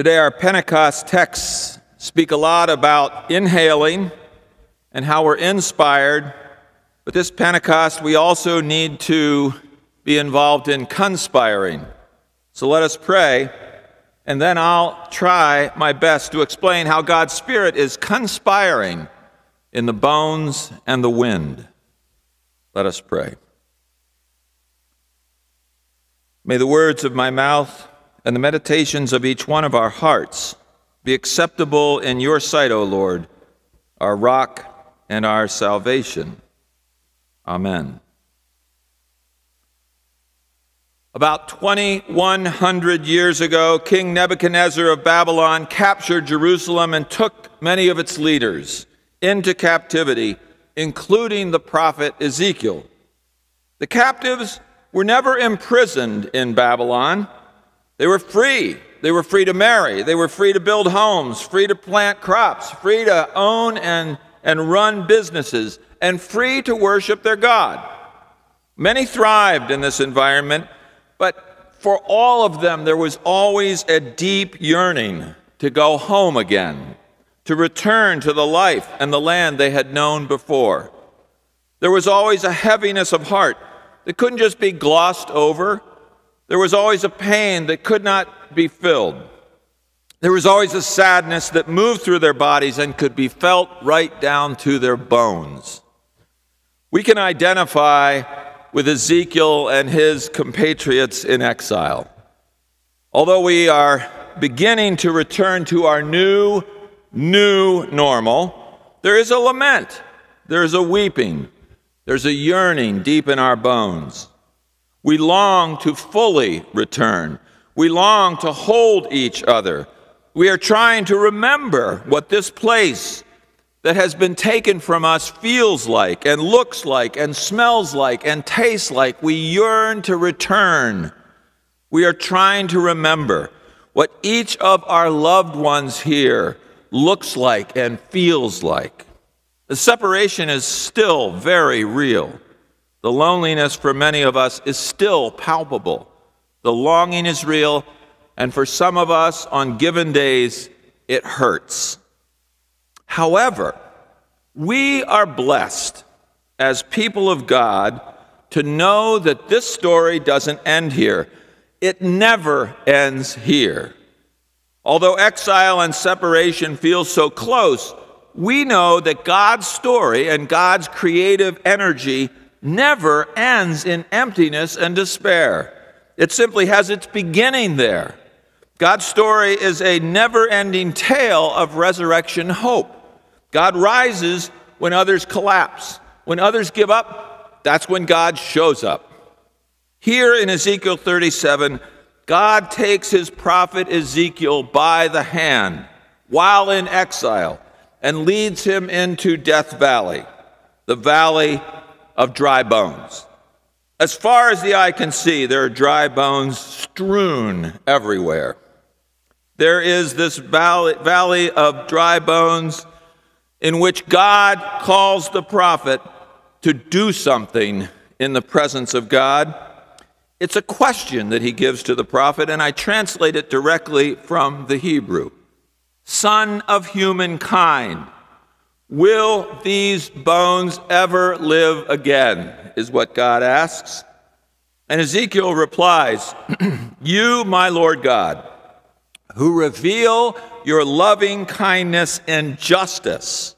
Today, our Pentecost texts speak a lot about inhaling and how we're inspired, but this Pentecost, we also need to be involved in conspiring. So let us pray, and then I'll try my best to explain how God's Spirit is conspiring in the bones and the wind. Let us pray. May the words of my mouth and the meditations of each one of our hearts be acceptable in your sight, O Lord, our rock and our salvation. Amen. About 2,100 years ago, King Nebuchadnezzar of Babylon captured Jerusalem and took many of its leaders into captivity, including the prophet Ezekiel. The captives were never imprisoned in Babylon. They were free. They were free to marry. They were free to build homes, free to plant crops, free to own and, and run businesses, and free to worship their God. Many thrived in this environment, but for all of them, there was always a deep yearning to go home again, to return to the life and the land they had known before. There was always a heaviness of heart that couldn't just be glossed over there was always a pain that could not be filled. There was always a sadness that moved through their bodies and could be felt right down to their bones. We can identify with Ezekiel and his compatriots in exile. Although we are beginning to return to our new, new normal, there is a lament, there is a weeping, there's a yearning deep in our bones. We long to fully return. We long to hold each other. We are trying to remember what this place that has been taken from us feels like and looks like and smells like and tastes like. We yearn to return. We are trying to remember what each of our loved ones here looks like and feels like. The separation is still very real. The loneliness for many of us is still palpable. The longing is real, and for some of us on given days, it hurts. However, we are blessed as people of God to know that this story doesn't end here. It never ends here. Although exile and separation feel so close, we know that God's story and God's creative energy never ends in emptiness and despair. It simply has its beginning there. God's story is a never ending tale of resurrection hope. God rises when others collapse. When others give up, that's when God shows up. Here in Ezekiel 37, God takes his prophet Ezekiel by the hand while in exile and leads him into Death Valley, the valley of dry bones. As far as the eye can see, there are dry bones strewn everywhere. There is this valley, valley of dry bones in which God calls the prophet to do something in the presence of God. It's a question that he gives to the prophet, and I translate it directly from the Hebrew Son of humankind Will these bones ever live again? Is what God asks. And Ezekiel replies, You, my Lord God, who reveal your loving kindness and justice,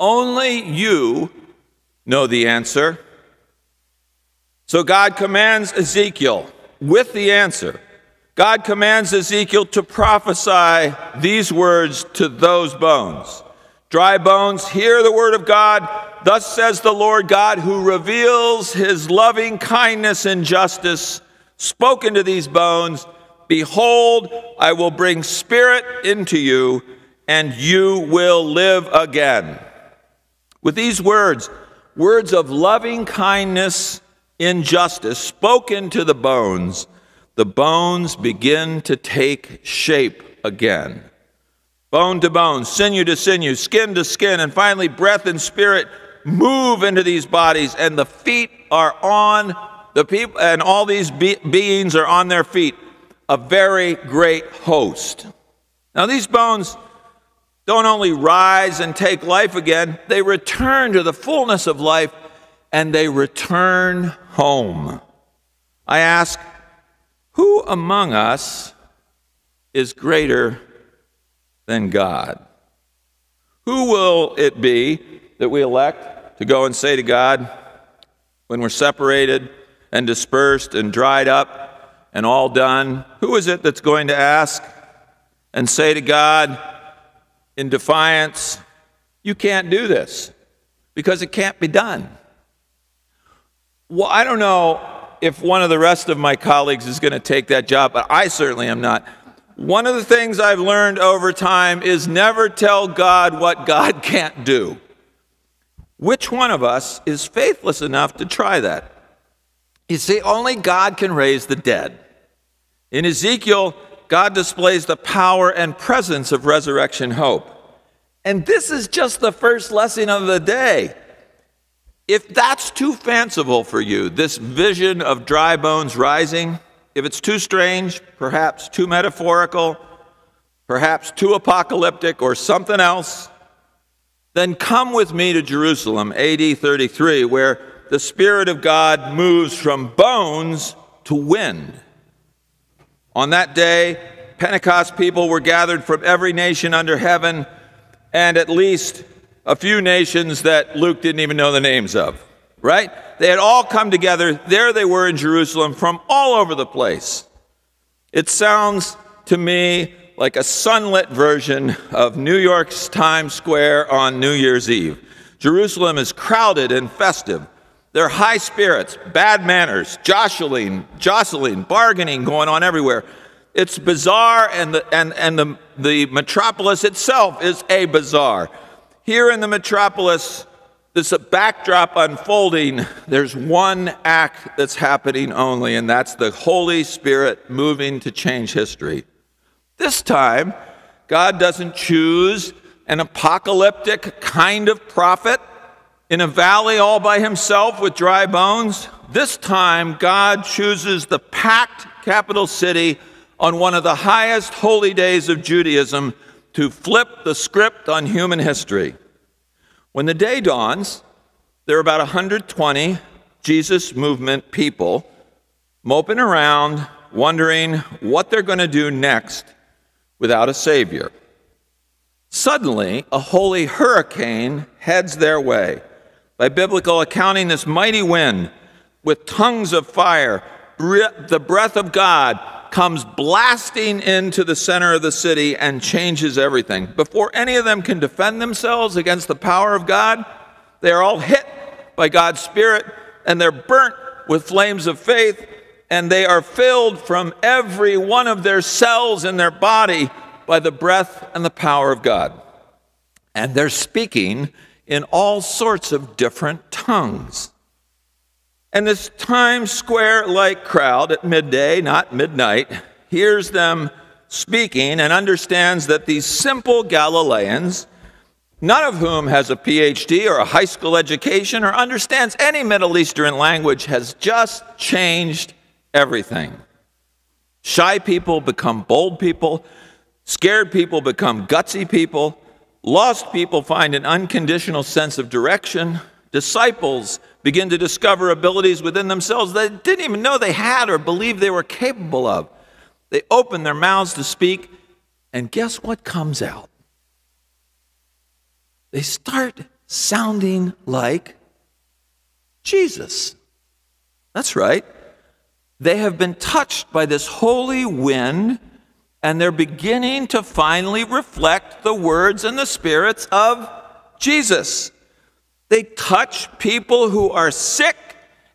only you know the answer. So God commands Ezekiel with the answer. God commands Ezekiel to prophesy these words to those bones. Dry bones, hear the word of God. Thus says the Lord God, who reveals his loving kindness and justice, spoken to these bones Behold, I will bring spirit into you, and you will live again. With these words, words of loving kindness in justice spoken to the bones, the bones begin to take shape again bone to bone, sinew to sinew, skin to skin, and finally breath and spirit move into these bodies, and the feet are on the people, and all these be beings are on their feet. a very great host. Now, these bones don't only rise and take life again, they return to the fullness of life and they return home. I ask, who among us is greater than God? Who will it be that we elect to go and say to God when we're separated and dispersed and dried up and all done? Who is it that's going to ask and say to God in defiance, You can't do this because it can't be done? Well, I don't know if one of the rest of my colleagues is going to take that job, but I certainly am not. One of the things I've learned over time is never tell God what God can't do. Which one of us is faithless enough to try that? You see, only God can raise the dead. In Ezekiel, God displays the power and presence of resurrection hope. And this is just the first lesson of the day. If that's too fanciful for you, this vision of dry bones rising, if it's too strange, perhaps too metaphorical, perhaps too apocalyptic, or something else, then come with me to Jerusalem, AD 33, where the Spirit of God moves from bones to wind. On that day, Pentecost people were gathered from every nation under heaven, and at least a few nations that Luke didn't even know the names of, right? They had all come together. There they were in Jerusalem from all over the place. It sounds to me like a sunlit version of New York's Times Square on New Year's Eve. Jerusalem is crowded and festive. There are high spirits, bad manners, jostling, jostling, bargaining going on everywhere. It's bizarre, and the, and, and the, the metropolis itself is a bazaar. Here in the metropolis, this backdrop unfolding, there's one act that's happening only, and that's the Holy Spirit moving to change history. This time, God doesn't choose an apocalyptic kind of prophet in a valley all by himself with dry bones. This time, God chooses the packed capital city on one of the highest holy days of Judaism to flip the script on human history. When the day dawns, there are about 120 Jesus movement people moping around, wondering what they're going to do next without a Savior. Suddenly, a holy hurricane heads their way. By biblical accounting, this mighty wind with tongues of fire, the breath of God, comes blasting into the center of the city and changes everything. Before any of them can defend themselves against the power of God, they are all hit by God's Spirit and they're burnt with flames of faith and they are filled from every one of their cells in their body by the breath and the power of God. And they're speaking in all sorts of different tongues. And this Times Square like crowd at midday, not midnight, hears them speaking and understands that these simple Galileans, none of whom has a PhD or a high school education or understands any Middle Eastern language, has just changed everything. Shy people become bold people, scared people become gutsy people, lost people find an unconditional sense of direction, disciples begin to discover abilities within themselves they didn't even know they had or believed they were capable of. They open their mouths to speak, and guess what comes out? They start sounding like Jesus. That's right. They have been touched by this holy wind, and they're beginning to finally reflect the words and the spirits of Jesus. They touch people who are sick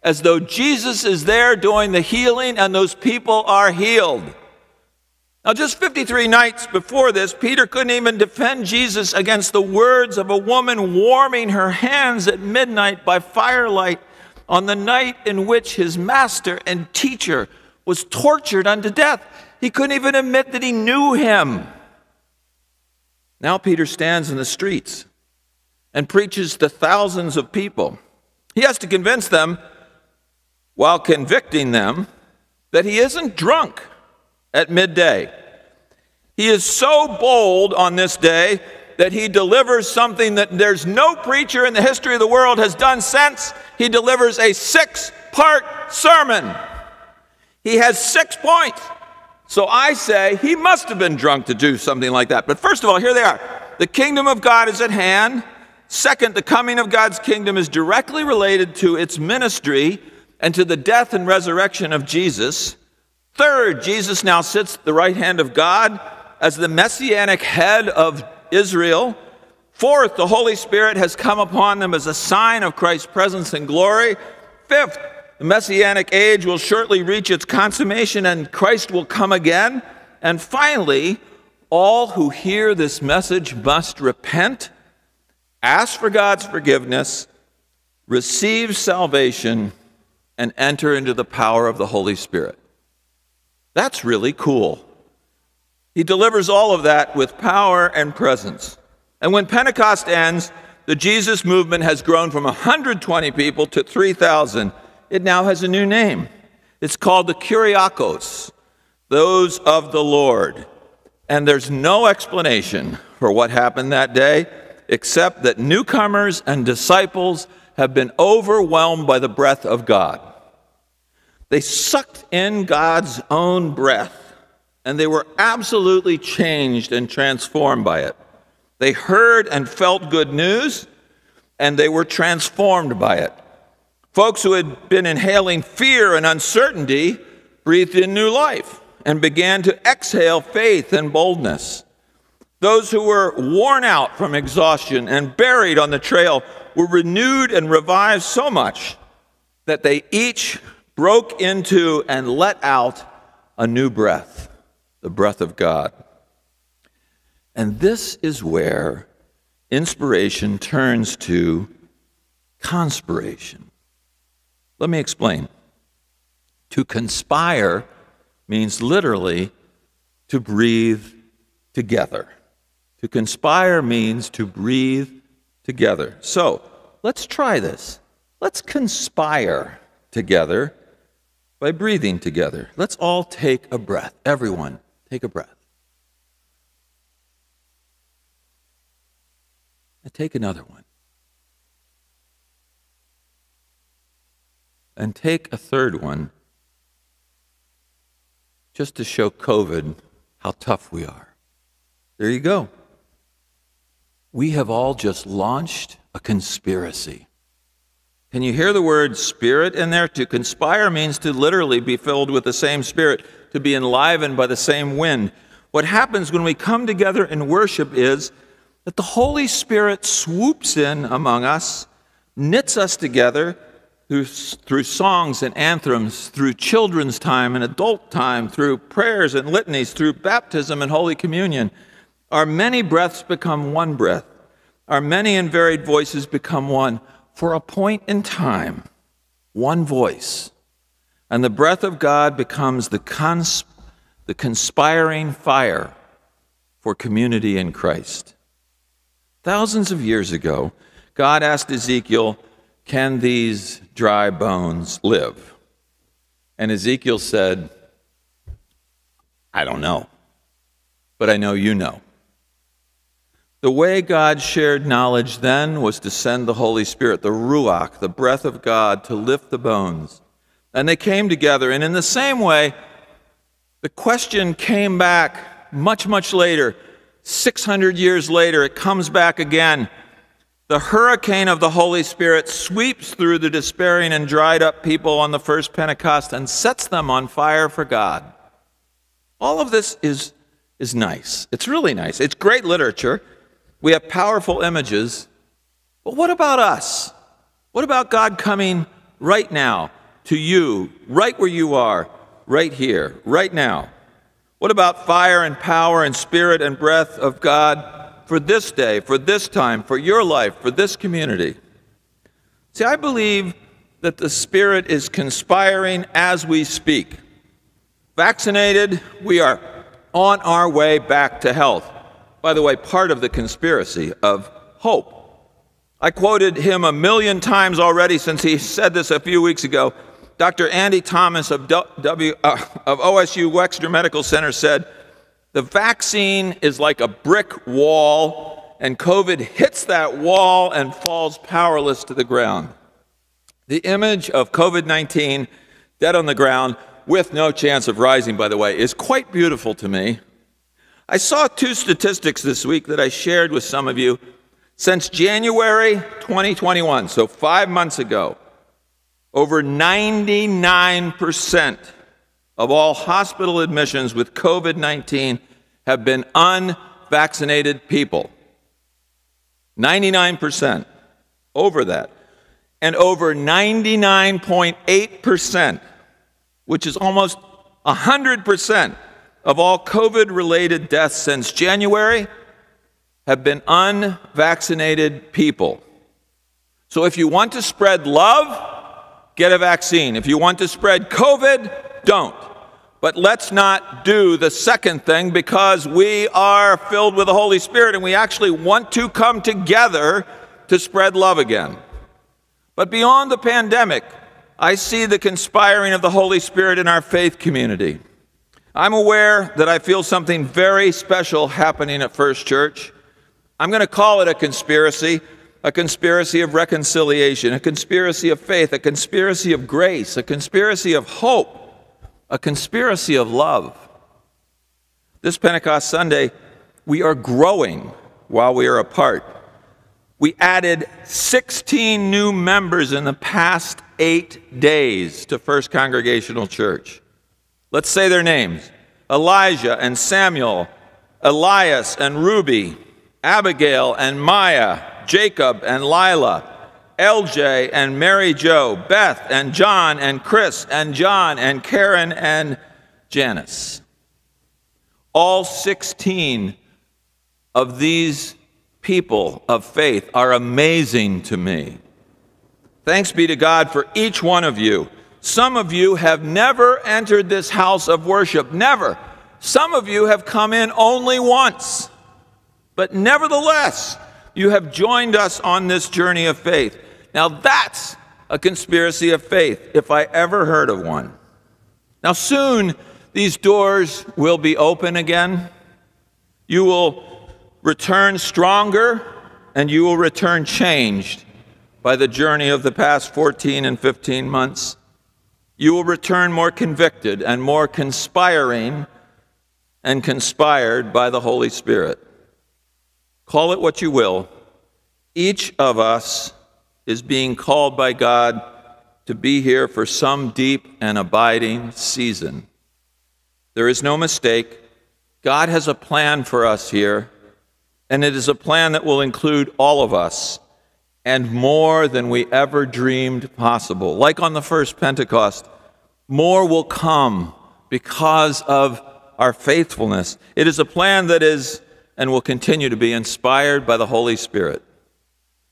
as though Jesus is there doing the healing and those people are healed. Now, just 53 nights before this, Peter couldn't even defend Jesus against the words of a woman warming her hands at midnight by firelight on the night in which his master and teacher was tortured unto death. He couldn't even admit that he knew him. Now, Peter stands in the streets and preaches to thousands of people. He has to convince them, while convicting them, that he isn't drunk, at midday. He is so bold on this day that he delivers something that there's no preacher in the history of the world has done since. He delivers a six part sermon. He has six points. So I say he must have been drunk to do something like that. But first of all, here they are. The kingdom of God is at hand. Second, the coming of God's kingdom is directly related to its ministry and to the death and resurrection of Jesus. Third, Jesus now sits at the right hand of God as the messianic head of Israel. Fourth, the Holy Spirit has come upon them as a sign of Christ's presence and glory. Fifth, the messianic age will shortly reach its consummation and Christ will come again. And finally, all who hear this message must repent, ask for God's forgiveness, receive salvation, and enter into the power of the Holy Spirit. That's really cool. He delivers all of that with power and presence. And when Pentecost ends, the Jesus movement has grown from 120 people to 3,000 it now has a new name. It's called the Kyriakos, those of the Lord. And there's no explanation for what happened that day except that newcomers and disciples have been overwhelmed by the breath of God. They sucked in God's own breath, and they were absolutely changed and transformed by it. They heard and felt good news, and they were transformed by it. Folks who had been inhaling fear and uncertainty breathed in new life and began to exhale faith and boldness. Those who were worn out from exhaustion and buried on the trail were renewed and revived so much that they each broke into and let out a new breath, the breath of God. And this is where inspiration turns to conspiration. Let me explain. To conspire means literally to breathe together. To conspire means to breathe together. So let's try this. Let's conspire together by breathing together. Let's all take a breath. Everyone, take a breath. And take another one. and take a third one just to show COVID how tough we are. There you go. We have all just launched a conspiracy. Can you hear the word spirit in there? To conspire means to literally be filled with the same spirit, to be enlivened by the same wind. What happens when we come together in worship is that the Holy Spirit swoops in among us, knits us together, through, through songs and anthems, through children's time and adult time, through prayers and litanies, through baptism and Holy Communion, our many breaths become one breath. Our many and varied voices become one. For a point in time, one voice. And the breath of God becomes the, cons- the conspiring fire for community in Christ. Thousands of years ago, God asked Ezekiel, can these dry bones live? And Ezekiel said, I don't know, but I know you know. The way God shared knowledge then was to send the Holy Spirit, the Ruach, the breath of God, to lift the bones. And they came together. And in the same way, the question came back much, much later. 600 years later, it comes back again. The hurricane of the Holy Spirit sweeps through the despairing and dried up people on the first Pentecost and sets them on fire for God. All of this is, is nice. It's really nice. It's great literature. We have powerful images. But what about us? What about God coming right now to you, right where you are, right here, right now? What about fire and power and spirit and breath of God for this day, for this time, for your life, for this community. See, I believe that the Spirit is conspiring as we speak. Vaccinated, we are on our way back to health. By the way, part of the conspiracy of hope. I quoted him a million times already since he said this a few weeks ago. Dr. Andy Thomas of, w, uh, of OSU Wexner Medical Center said, The vaccine is like a brick wall, and COVID hits that wall and falls powerless to the ground. The image of COVID 19 dead on the ground with no chance of rising, by the way, is quite beautiful to me. I saw two statistics this week that I shared with some of you. Since January 2021, so five months ago, over 99% of all hospital admissions with COVID 19 have been unvaccinated people. 99%, over that. And over 99.8%, which is almost 100% of all COVID related deaths since January, have been unvaccinated people. So if you want to spread love, get a vaccine. If you want to spread COVID, don't. But let's not do the second thing because we are filled with the Holy Spirit and we actually want to come together to spread love again. But beyond the pandemic, I see the conspiring of the Holy Spirit in our faith community. I'm aware that I feel something very special happening at First Church. I'm going to call it a conspiracy a conspiracy of reconciliation, a conspiracy of faith, a conspiracy of grace, a conspiracy of hope, a conspiracy of love. This Pentecost Sunday, we are growing while we are apart. We added 16 new members in the past eight days to First Congregational Church. Let's say their names Elijah and Samuel, Elias and Ruby, Abigail and Maya, Jacob and Lila, LJ and Mary Jo, Beth and John and Chris and John and Karen and Janice. All 16 of these people of faith are amazing to me. Thanks be to God for each one of you. Some of you have never entered this house of worship, never. Some of you have come in only once. But nevertheless, you have joined us on this journey of faith. Now, that's a conspiracy of faith, if I ever heard of one. Now, soon these doors will be open again. You will return stronger and you will return changed by the journey of the past 14 and 15 months. You will return more convicted and more conspiring and conspired by the Holy Spirit. Call it what you will. Each of us is being called by God to be here for some deep and abiding season. There is no mistake. God has a plan for us here, and it is a plan that will include all of us and more than we ever dreamed possible. Like on the first Pentecost, more will come because of our faithfulness. It is a plan that is and will continue to be inspired by the Holy Spirit.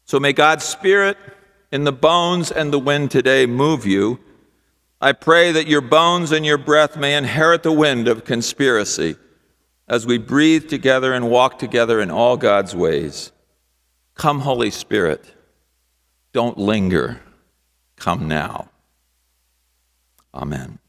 So may God's Spirit in the bones and the wind today move you. I pray that your bones and your breath may inherit the wind of conspiracy as we breathe together and walk together in all God's ways. Come, Holy Spirit. Don't linger. Come now. Amen.